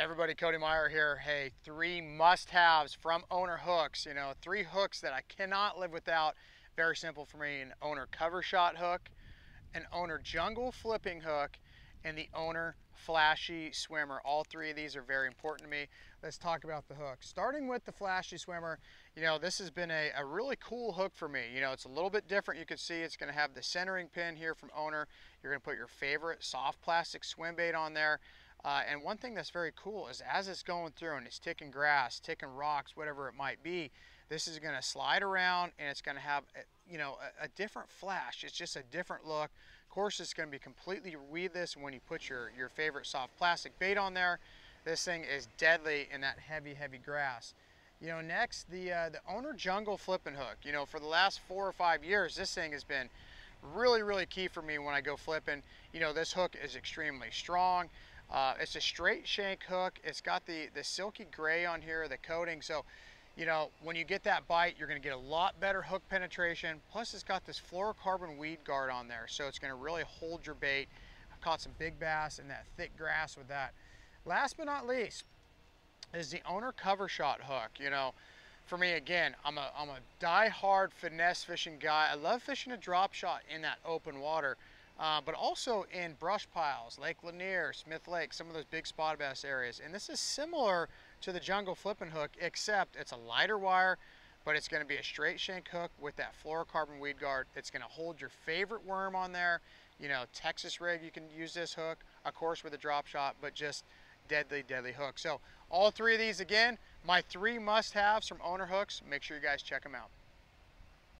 Everybody, Cody Meyer here. Hey, three must-haves from Owner Hooks. You know, three hooks that I cannot live without. Very simple for me. An Owner cover shot hook, an Owner jungle flipping hook, and the Owner flashy swimmer. All three of these are very important to me. Let's talk about the hook. Starting with the flashy swimmer, you know, this has been a, a really cool hook for me. You know, it's a little bit different. You can see it's gonna have the centering pin here from Owner. You're gonna put your favorite soft plastic swim bait on there. Uh, and one thing that's very cool is as it's going through and it's ticking grass, ticking rocks, whatever it might be, this is going to slide around and it's going to have, a, you know, a, a, different flash. It's just a different look. Of course, it's going to be completely weedless when you put your, your favorite soft plastic bait on there. This thing is deadly in that heavy, heavy grass. You know, next, the, uh, the Owner Jungle Flipping Hook. You know, for the last four or five years, this thing has been really, really key for me when I go flipping. You know, this hook is extremely strong. Uh, it's a straight shank hook. It's got the, the silky gray on here, the coating. So, you know, when you get that bite, you're gonna get a lot better hook penetration. Plus it's got this fluorocarbon weed guard on there. So it's gonna really hold your bait. I caught some big bass in that thick grass with that. Last but not least is the owner cover shot hook. You know, for me, again, I'm a, I'm a die-hard finesse fishing guy. I love fishing a drop shot in that open water uh, but also in brush piles, Lake Lanier, Smith Lake, some of those big spot bass areas. And this is similar to the jungle flipping hook, except it's a lighter wire, but it's gonna be a straight shank hook with that fluorocarbon weed guard. It's gonna hold your favorite worm on there. You know, Texas rig, you can use this hook, of course with a drop shot, but just deadly, deadly hook. So all three of these, again, my three must-haves from Owner Hooks. Make sure you guys check them out.